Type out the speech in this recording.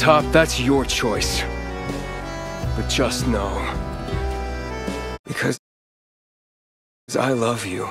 top, that's your choice. But just know. Because I love you.